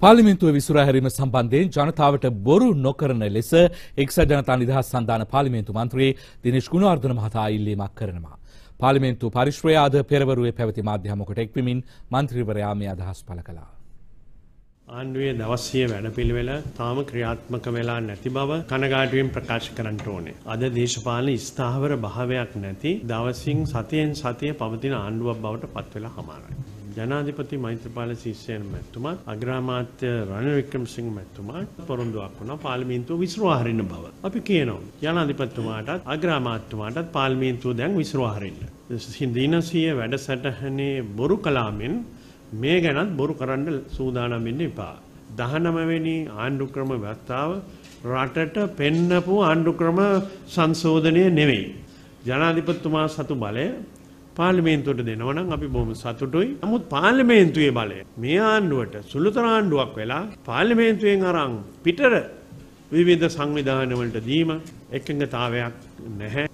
පාලිමින්තුව විසුරහැරීම සම්බන්ධයෙන් ජනතාවට බොරු නොකරන ලෙස එක්සත් ජනතා නිදහස් සන්ධාන පාලිමේන්තු මන්ත්‍රී දිනේශ් ගුණවර්ධන මහතා ඉල්ලීමක් කරනවා. පාලිමේන්තු පරිශ්‍රය අද පෙරවරුවේ පැවති මාධ්‍යමකට එක්වමින් මන්ත්‍රීවරයා මේ අදහස් පළ කළා. ආණ්ඩුවේ දවස්සිය වැඩපිළිවෙල තාම ක්‍රියාත්මක වෙලා නැති බව කනගාටුවෙන් ප්‍රකාශ කරන්න ඕනේ. අද දේශපාලන ස්ථාවර භාවයක් නැති දවසින් සතියෙන් සතිය පවතින ආණ්ඩුවක් බවට පත් වෙලා හමාරයි. ජනාධිපති මෛත්‍රපාල ශිෂ්‍යයන් මැතිතුමා අග්‍රාමාත්‍ය රනිල් වික්‍රමසිංහ මැතිතුමා පොරොන්දුවක් වුණා පාර්ලිමේන්තුව විසිරුවා හරින්න බව. අපි කියනවා ජනාධිපතිතුමාටත් අග්‍රාමාත්‍යතුමාටත් පාර්ලිමේන්තුව දැන් විසිරුවා හරින්න. දිනසිය වැඩසටහනේ බොරු කලාමෙන් මේ ගැනත් බොරු කරන්න සූදානම් වෙන්න එපා. 19 වෙනි ආණ්ඩු ක්‍රම ව්‍යවස්ථාව රටට පෙන්නපු ආණ්ඩු ක්‍රම සංශෝධනය නෙවෙයි. ජනාධිපතිතුමා සතු බලය පාර්ලිමේන්තුවට දෙනවා නම් අපි බොහොම සතුටුයි. නමුත් පාර්ලිමේන්තුවේ බලය මේ ආණ්ඩුවට සුළුතර ආණ්ඩුවක් වෙලා පාර්ලිමේන්තුවෙන් අරන් පිටර විවිධ සංවිධාන වලට දීම එකඟතාවයක් නැහැ.